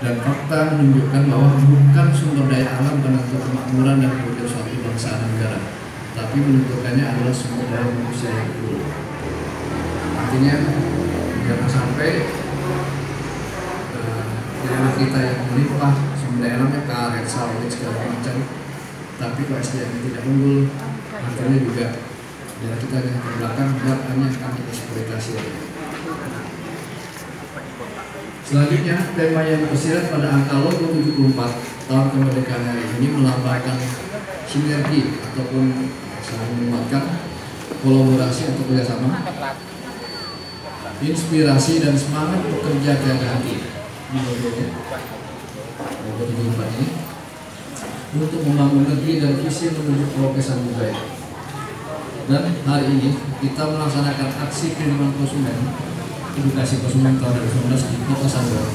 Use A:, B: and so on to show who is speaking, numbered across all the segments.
A: dan fakta menunjukkan bahwa bukan sumber daya alam penentu kemakmuran dan kemudian suatu bangsa dan negara, tapi menentukannya adalah sumber daya manusia yang dulu. Artinya jangan sampai daerah kita yang melimpah sumber daya alamnya karet, sawit segala macam, tapi kalau SDM tidak unggul, akhirnya juga daerah kita yang terbelakang dan hanya akan eksploitasi. Selanjutnya, tema yang tersirat pada angka logo 74 tahun kemerdekaan hari ini melambangkan sinergi ataupun saling menguatkan kolaborasi atau kerjasama, inspirasi dan semangat bekerja tiada hati logonya, logo 74 ini untuk membangun negeri dan visi menuju progresan budaya. Dan hari ini kita melaksanakan aksi kiriman konsumen edukasi konsumen tahun 2019 di Kota Sambor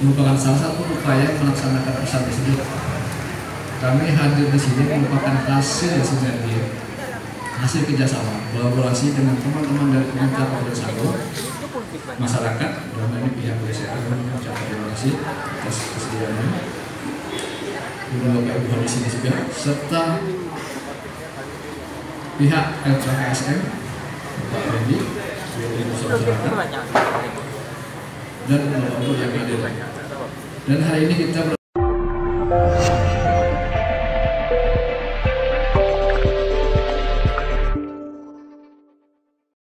A: merupakan salah satu upaya melaksanakan pesan tersebut. Kami hadir di sini merupakan hasil sinergi, hasil kerjasama, kolaborasi dengan teman-teman dari pemerintah Kota Sambor, masyarakat, dan ini pihak kesehatan mengucapkan terima kasih atas kesediaannya. Kemudian Bapak Ibu di sini juga, serta pihak LKSM, dan untuk yang hadir. Dan hari ini kita